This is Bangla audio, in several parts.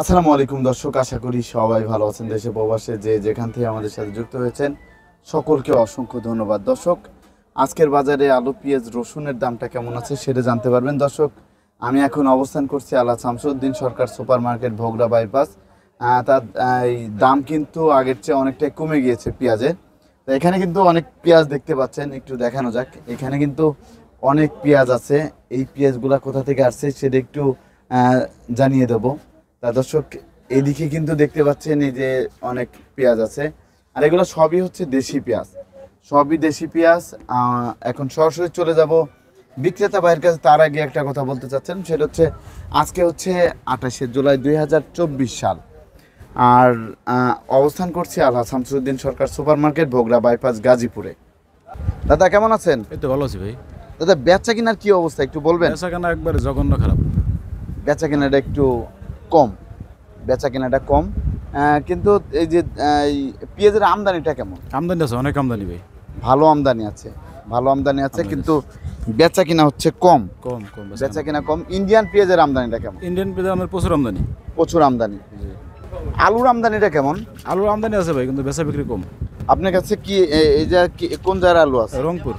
আসসালামু আলাইকুম দর্শক, আশা করি সবাই ভালো আছেন দেশে প্রবাসে, যে যেখান থেকে আমাদের সাথে যুক্ত হয়েছেন, সকলকে অসংখ্য ধন্যবাদ। দর্শক, আজকের বাজারে আলু, পেঁয়াজ, রসুনের দামটা কেমন আছে সেটা জানতে পারবেন। দর্শক, আমি এখন অবস্থান করছি আলা Shamsuddin Sarkar super market Bhogra bypass তার দাম কিন্তু আগের চেয়ে অনেকটাই কমে গিয়েছে পেঁয়াজের। তো এখানে কিন্তু অনেক পেঁয়াজ দেখতে পাচ্ছেন, একটু দেখানো যাক। এখানে কিন্তু অনেক পেঁয়াজ আছে, এই পেঁয়াজগুলা কোথা থেকে আসছে সেটা একটু জানিয়ে দেবো। তা দর্শক এদিকে কিন্তু দেখতে পাচ্ছেন এই যে অনেক পেঁয়াজ আছে। আর এগুলো সবই হচ্ছে দেশি পেঁয়াজ। সবই দেশি পেঁয়াজ। এখন সরাসরি চলে যাব বিক্রেতা ভাইয়ের কাছে। তার আগে একটা কথা বলতে চাচ্ছেন সেটা হচ্ছে আজকে হচ্ছে আঠাশে জুলাই দুই হাজার চব্বিশ সাল। আর অবস্থান করছি আল্লাহ Shamsuddin Sarkar super market Bhogra bypass গাজীপুরে। দাদা কেমন আছেন? এই তো ভালো আছি ভাই। দাদা বেচা কিনার কি অবস্থা একটু বলবেন? বেচা কেনা একবারে জঘন্য খারাপ। বেচা কেনাটা একটু কম বেচা কেনাটা কম কিন্তু এই যে এই পেঁয়াজের আমদানিটা কেমন? আমদানি আছে অনেক আমদানি ভাই। ভালো আমদানি আছে ভালো আমদানি আছে কিন্তু বেচা কিনা হচ্ছে কম। কম কম বেচা কিনা কম। ইন্ডিয়ান পেঁয়াজের আমদানিটা কেমন? ইন্ডিয়ান পেঁয়াজের আমাদের প্রচুর আমদানি। প্রচুর আমদানি। আলুর আমদানিটা কেমন? আলুর আমদানি আছে ভাই কিন্তু বেচা বিক্রি কম। আপনার কাছে কি এই যে কোন জায়গার আলু আছে? রংপুর।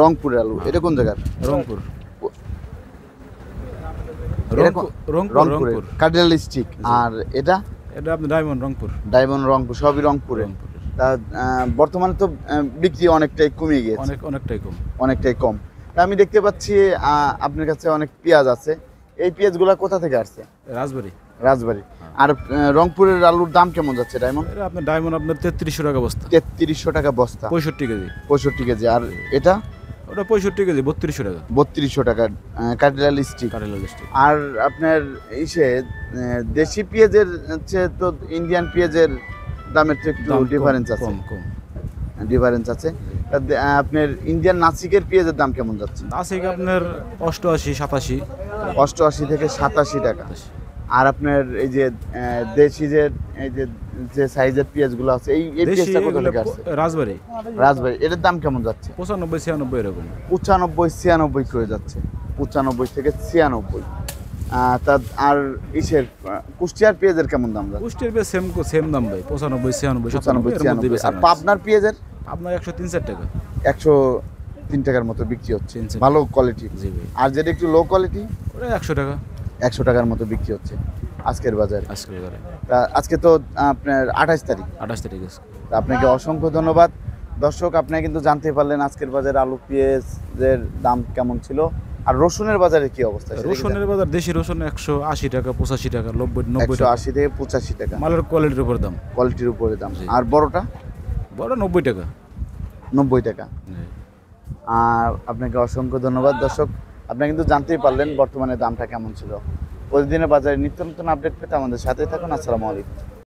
রংপুরের আলু। এটা কোন জায়গার? রংপুর। রংপুর। রংপুর রংপুরের রংপুর। কার্ডিনাল স্টিক আর এটা? এটা আপনি ডায়মন্ড রংপুর। ডায়মন্ড রংপুর সবই রংপুরে। তা বর্তমানে তো বিক্রি অনেকটাই কমে গিয়েছে। অনেক অনেকটাই কম। অনেকটাই কম। তা আমি দেখতে পাচ্ছি আপনার কাছে অনেক পেঁয়াজ আছে। এই পেঁয়াজগুলো কোথা থেকে আসছে? রাজবাড়ি। রাজবাড়ি। আর রংপুরের আলুর দাম কেমন যাচ্ছে ডায়মন্ড আপনার ডায়মন্ড আপনার তেত্রিশশো টাকা বস্তা। তেত্রিশশো টাকা বস্তা। পঁয়ষট্টি কেজি। পঁয়ষট্টি কেজি। আর এটা? ওটা পঁয়ষট্টি কেজি বত্রিশশো টাকা। বত্রিশশো টাকা কার্ডিনাল স্টিক কারেলা ডিস্ট্রিক্ট আর আপনার ইসে দেশি পেঁয়াজের হচ্ছে তো ইন্ডিয়ান পেঁয়াজের দামের তো একটু ডিফারেন্স আছে। কম কম। ডিফারেন্স আছে। আপনার ইন্ডিয়ান নাসিকের পেঁয়াজের দাম কেমন যাচ্ছে? আছে কি আপনার অষ্টআশি সাতাশি। অষ্টআশি থেকে সাতাশি টাকা। আর আপনার এই যে দেশি যে এই যে যে সাইজের পেঁয়াজগুলো আছে এই এই পেঁয়াজটা এগুলো থেকে আসছে? রাজবাড়ি। রাজবাড়ি। এটার দাম কেমন যাচ্ছে? পঁচানব্বই ছিয়ানব্বই এরকম। পঁচানব্বই ছিয়ানব্বই করে যাচ্ছে। পঁচানব্বই থেকে ছিয়ানব্বই। তা আর ইসের কুষ্টিয়ার পেঁয়াজের কেমন দাম যাচ্ছে? পুষ্টির বেশ সেম সেম দাম ভাই। পঁচানব্বই ছিয়ানব্বই পঁচানব্বই ছিয়ানব্বই। আর পাবনার পেঁয়াজের? আছে। আপনার একশো তিন চার টাকা। একশো তিন টাকার মতো বিক্রি হচ্ছে। ভালো কোয়ালিটি আর যেটা একটু লো কোয়ালিটি ওটা একশো টাকা। একশো টাকার মতো বিক্রি হচ্ছে আজকের বাজারে। আজকের বাজারে। তা আজকে তো আপনার আঠাশ তারিখ। আঠাশ তারিখ আপনাকে অসংখ্য ধন্যবাদ। দর্শক আপনি কিন্তু জানতে পারলেন আজকের বাজারে আলু পেঁয়াজের দাম কেমন ছিল। আর রসুনের বাজারে কি অবস্থা রসুনের বাজার দেশি রসুন একশো আশি টাকা পঁচাশি টাকা নব্বই? নব্বই আশি থেকে পঁচাশি টাকা। মালের কোয়ালিটির উপর দাম। কোয়ালিটির উপরে দাম। আর বড়টা? বড় নব্বই টাকা। নব্বই টাকা। আর আপনাকে অসংখ্য ধন্যবাদ দর্শক। আপনি কিন্তু জানতেই পারলেন বর্তমানে দামটা কেমন ছিল। প্রতিদিনের বাজারে নিত্য নতুন আপডেট পেতে আমাদের সাথে থাকুন। আসসালামু আলাইকুম।